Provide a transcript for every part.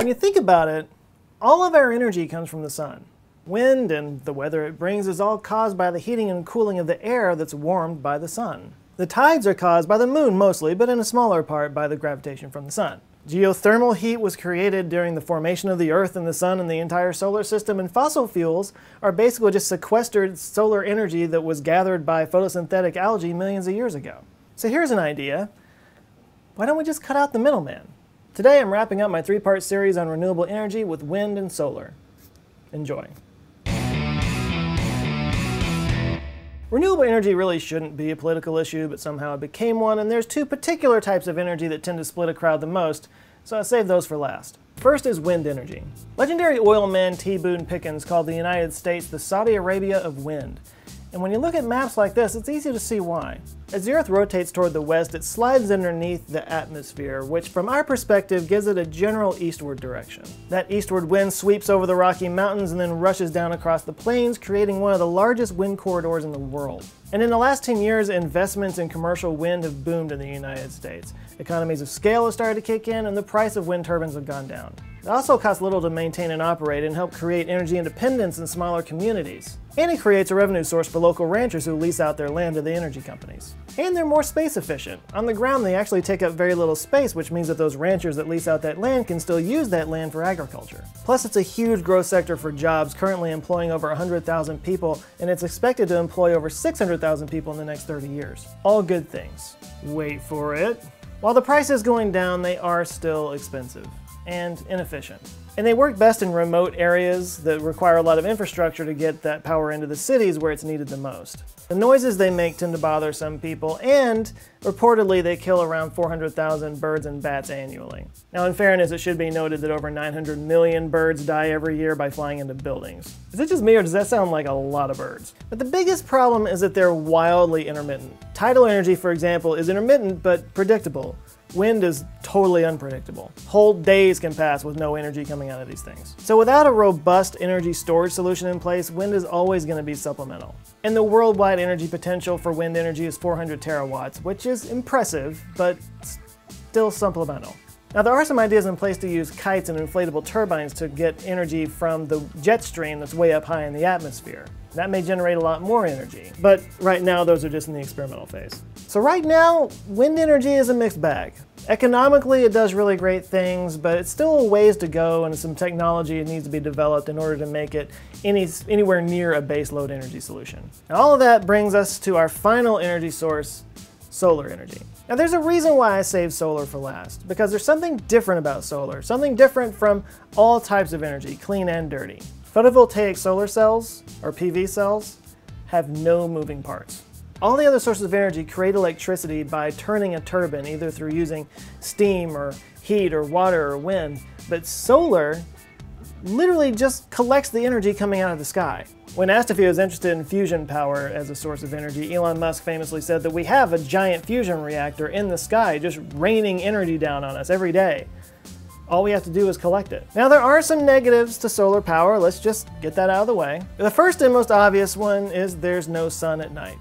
When you think about it, all of our energy comes from the sun. Wind and the weather it brings is all caused by the heating and cooling of the air that's warmed by the sun. The tides are caused by the moon mostly, but in a smaller part by the gravitation from the sun. Geothermal heat was created during the formation of the Earth and the Sun and the entire solar system, and fossil fuels are basically just sequestered solar energy that was gathered by photosynthetic algae millions of years ago. So here's an idea. Why don't we just cut out the middleman? Today I'm wrapping up my three-part series on renewable energy with wind and solar. Enjoy. Renewable energy really shouldn't be a political issue, but somehow it became one, and there's two particular types of energy that tend to split a crowd the most, so I saved those for last. First is wind energy. Legendary oil man T. Boone Pickens called the United States the Saudi Arabia of wind. And when you look at maps like this, it's easy to see why. As the Earth rotates toward the west, it slides underneath the atmosphere, which from our perspective gives it a general eastward direction. That eastward wind sweeps over the Rocky Mountains and then rushes down across the plains, creating one of the largest wind corridors in the world. And in the last 10 years, investments in commercial wind have boomed in the United States. Economies of scale have started to kick in, and the price of wind turbines have gone down. It also costs little to maintain and operate and help create energy independence in smaller communities. And it creates a revenue source for local ranchers who lease out their land to the energy companies. And they're more space efficient. On the ground, they actually take up very little space, which means that those ranchers that lease out that land can still use that land for agriculture. Plus, it's a huge growth sector for jobs, currently employing over 100,000 people, and it's expected to employ over 600,000 people in the next 30 years. All good things. Wait for it. While the price is going down, they are still expensive and inefficient. And they work best in remote areas that require a lot of infrastructure to get that power into the cities where it's needed the most. The noises they make tend to bother some people, and reportedly they kill around 400,000 birds and bats annually. Now in fairness, it should be noted that over 900 million birds die every year by flying into buildings. Is it just me or does that sound like a lot of birds? But the biggest problem is that they're wildly intermittent. Tidal energy, for example, is intermittent but predictable. Wind is totally unpredictable. Whole days can pass with no energy coming out of these things. So without a robust energy storage solution in place, wind is always going to be supplemental. And the worldwide energy potential for wind energy is 400 terawatts, which is impressive, but still supplemental. Now there are some ideas in place to use kites and inflatable turbines to get energy from the jet stream that's way up high in the atmosphere. That may generate a lot more energy, but right now those are just in the experimental phase. So right now, wind energy is a mixed bag. Economically, it does really great things, but it's still a ways to go and some technology needs to be developed in order to make it any, anywhere near a baseload energy solution. Now all of that brings us to our final energy source, solar energy. Now there's a reason why I saved solar for last, because there's something different about solar, something different from all types of energy, clean and dirty. Photovoltaic solar cells, or PV cells, have no moving parts. All the other sources of energy create electricity by turning a turbine, either through using steam or heat or water or wind, but solar literally just collects the energy coming out of the sky. When asked if he was interested in fusion power as a source of energy, Elon Musk famously said that we have a giant fusion reactor in the sky just raining energy down on us every day. All we have to do is collect it. Now there are some negatives to solar power, let's just get that out of the way. The first and most obvious one is there's no sun at night.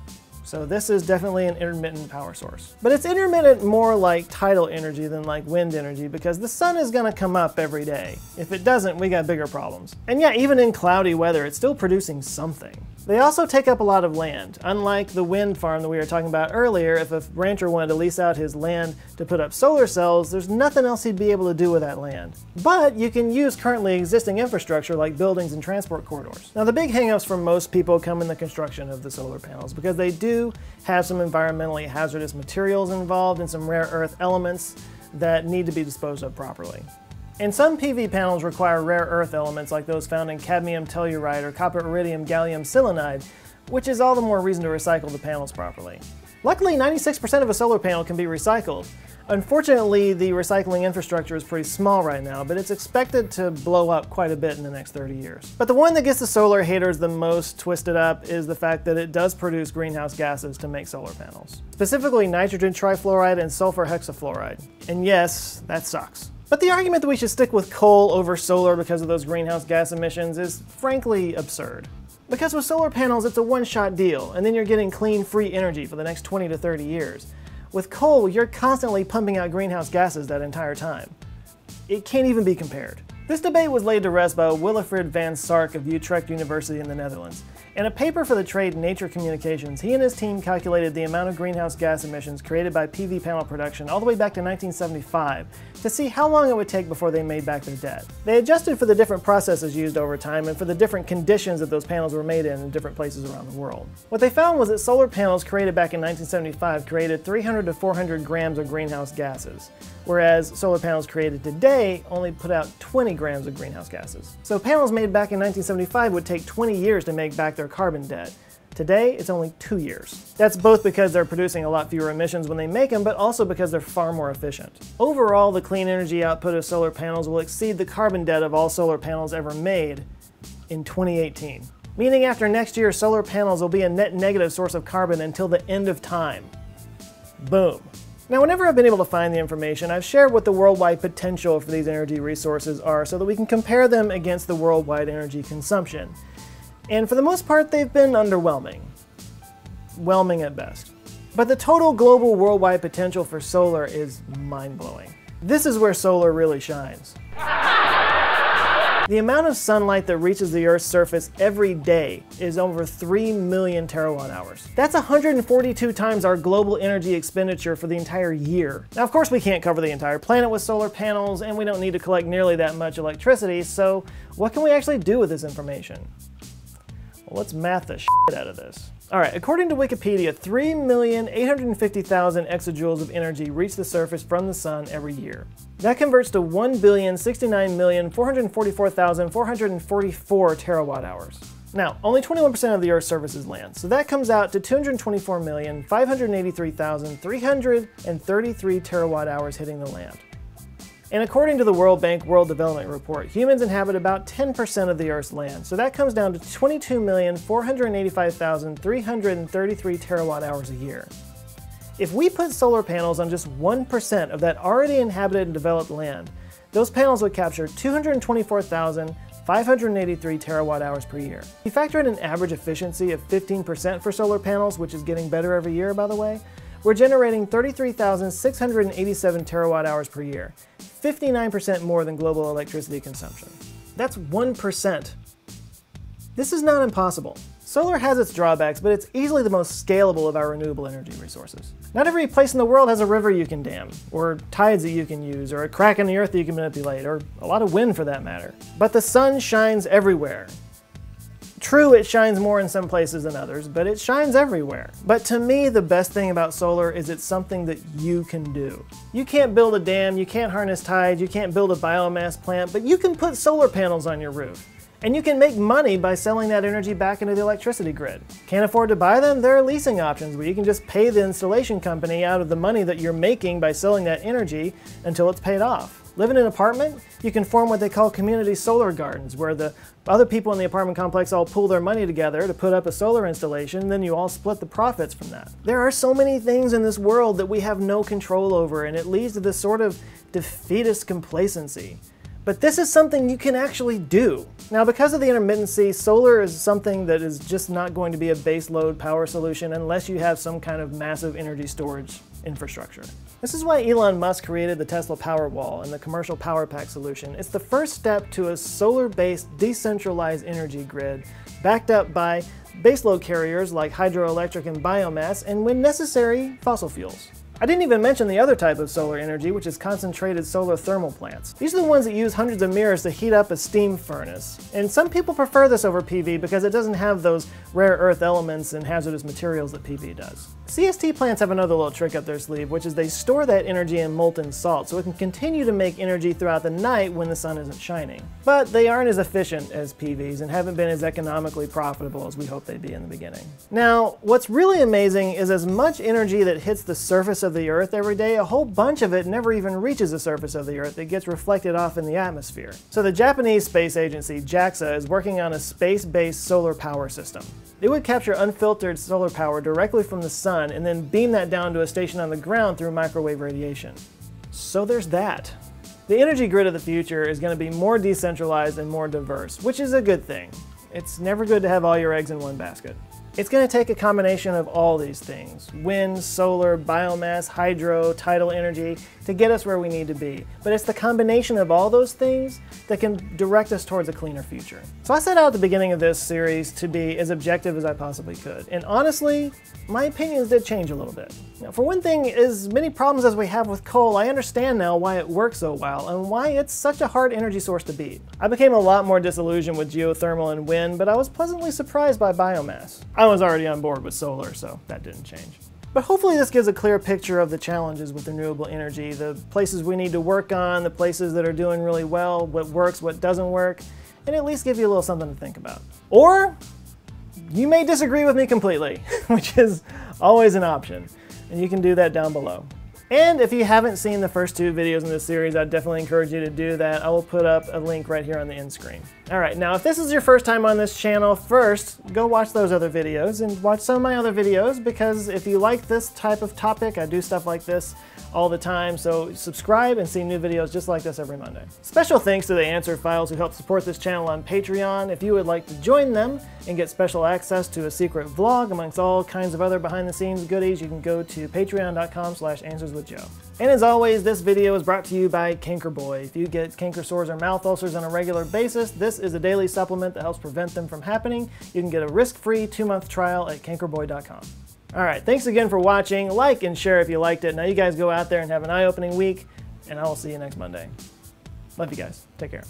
So this is definitely an intermittent power source. But it's intermittent more like tidal energy than like wind energy because the sun is gonna come up every day. If it doesn't, we got bigger problems. And yeah, even in cloudy weather, it's still producing something. They also take up a lot of land. Unlike the wind farm that we were talking about earlier, if a rancher wanted to lease out his land to put up solar cells, there's nothing else he'd be able to do with that land. But you can use currently existing infrastructure like buildings and transport corridors. Now the big hangups for most people come in the construction of the solar panels because they do have some environmentally hazardous materials involved and some rare earth elements that need to be disposed of properly. And some PV panels require rare earth elements like those found in cadmium telluride or copper indium gallium selenide, which is all the more reason to recycle the panels properly. Luckily, 96% of a solar panel can be recycled. Unfortunately, the recycling infrastructure is pretty small right now, but it's expected to blow up quite a bit in the next 30 years. But the one that gets the solar haters the most twisted up is the fact that it does produce greenhouse gases to make solar panels. Specifically nitrogen trifluoride and sulfur hexafluoride. And yes, that sucks. But the argument that we should stick with coal over solar because of those greenhouse gas emissions is frankly absurd. Because with solar panels, it's a one-shot deal, and then you're getting clean, free energy for the next 20 to 30 years. With coal, you're constantly pumping out greenhouse gases that entire time. It can't even be compared. This debate was laid to rest by Wilfried van Sark of Utrecht University in the Netherlands. In a paper for the trade Nature Communications, he and his team calculated the amount of greenhouse gas emissions created by PV panel production all the way back to 1975 to see how long it would take before they made back their debt. They adjusted for the different processes used over time and for the different conditions that those panels were made in in different places around the world. What they found was that solar panels created back in 1975 created 300 to 400 grams of greenhouse gases, whereas solar panels created today only put out 20 grams of greenhouse gases. So panels made back in 1975 would take 20 years to make back their carbon debt. Today, it's only two years. That's both because they're producing a lot fewer emissions when they make them, but also because they're far more efficient. Overall, the clean energy output of solar panels will exceed the carbon debt of all solar panels ever made in 2018. Meaning after next year, solar panels will be a net negative source of carbon until the end of time. Boom. Now, whenever I've been able to find the information, I've shared what the worldwide potential for these energy resources are so that we can compare them against the worldwide energy consumption. And for the most part, they've been underwhelming. Whelming at best. But the total global worldwide potential for solar is mind-blowing. This is where solar really shines. The amount of sunlight that reaches the Earth's surface every day is over 3 million terawatt hours. That's 142 times our global energy expenditure for the entire year. Now, of course, we can't cover the entire planet with solar panels, and we don't need to collect nearly that much electricity, so what can we actually do with this information? Well, let's math the shit out of this. All right, according to Wikipedia, 3,850,000 exajoules of energy reach the surface from the sun every year. That converts to 1,069,444,444 terawatt hours. Now, only 21% of the Earth's surface is land, so that comes out to 224,583,333 terawatt hours hitting the land. And according to the World Bank World Development Report, humans inhabit about 10% of the Earth's land, so that comes down to 22,485,333 terawatt hours a year. If we put solar panels on just 1% of that already inhabited and developed land, those panels would capture 224,583 terawatt hours per year. If you factor in an average efficiency of 15% for solar panels, which is getting better every year by the way, we're generating 33,687 terawatt hours per year, 59% more than global electricity consumption. That's 1%. This is not impossible. Solar has its drawbacks, but it's easily the most scalable of our renewable energy resources. Not every place in the world has a river you can dam, or tides that you can use, or a crack in the earth that you can manipulate, or a lot of wind for that matter. But the sun shines everywhere, True, it shines more in some places than others, but it shines everywhere. But to me, the best thing about solar is it's something that you can do. You can't build a dam, you can't harness tides, you can't build a biomass plant, but you can put solar panels on your roof. And you can make money by selling that energy back into the electricity grid. Can't afford to buy them? There are leasing options where you can just pay the installation company out of the money that you're making by selling that energy until it's paid off. Live in an apartment? You can form what they call community solar gardens, where the other people in the apartment complex all pool their money together to put up a solar installation, and then you all split the profits from that. There are so many things in this world that we have no control over, and it leads to this sort of defeatist complacency. But this is something you can actually do. Now, because of the intermittency, solar is something that is just not going to be a base load power solution unless you have some kind of massive energy storage infrastructure. This is why Elon Musk created the Tesla Powerwall and the commercial power pack solution. It's the first step to a solar-based decentralized energy grid backed up by baseload carriers like hydroelectric and biomass, and when necessary, fossil fuels. I didn't even mention the other type of solar energy, which is concentrated solar thermal plants. These are the ones that use hundreds of mirrors to heat up a steam furnace. And some people prefer this over PV because it doesn't have those rare earth elements and hazardous materials that PV does. CST plants have another little trick up their sleeve, which is they store that energy in molten salt so it can continue to make energy throughout the night when the sun isn't shining. But they aren't as efficient as PVs and haven't been as economically profitable as we hoped they'd be in the beginning. Now, what's really amazing is as much energy that hits the surface of the Earth every day, a whole bunch of it never even reaches the surface of the Earth. It gets reflected off in the atmosphere. So the Japanese space agency, JAXA, is working on a space-based solar power system. It would capture unfiltered solar power directly from the sun and then beam that down to a station on the ground through microwave radiation. So there's that. The energy grid of the future is going to be more decentralized and more diverse, which is a good thing. It's never good to have all your eggs in one basket. It's going to take a combination of all these things wind, solar, biomass, hydro, tidal energy to get us where we need to be. But it's the combination of all those things that can direct us towards a cleaner future. So I set out at the beginning of this series to be as objective as I possibly could. And honestly, my opinions did change a little bit. Now, for one thing, as many problems as we have with coal, I understand now why it works so well and why it's such a hard energy source to beat. I became a lot more disillusioned with geothermal and wind, but I was pleasantly surprised by biomass. I was already on board with solar, so that didn't change. But hopefully this gives a clear picture of the challenges with renewable energy, the places we need to work on, the places that are doing really well, what works, what doesn't work, and at least give you a little something to think about. Or you may disagree with me completely, which is always an option, and you can do that down below. And if you haven't seen the first two videos in this series, I'd definitely encourage you to do that. I will put up a link right here on the end screen. All right, now if this is your first time on this channel, first, go watch those other videos and watch some of my other videos because if you like this type of topic, I do stuff like this all the time, so subscribe and see new videos just like this every Monday. Special thanks to the Answer Files who help support this channel on Patreon. If you would like to join them and get special access to a secret vlog amongst all kinds of other behind the scenes goodies, you can go to patreon.com slash answers with Joe. And as always, this video is brought to you by Canker Boy. If you get canker sores or mouth ulcers on a regular basis, is a daily supplement that helps prevent them from happening. You can get a risk-free two-month trial at cankerboy.com. All right, thanks again for watching. Like and share if you liked it. Now you guys go out there and have an eye-opening week, and I will see you next Monday. Love you guys. Take care.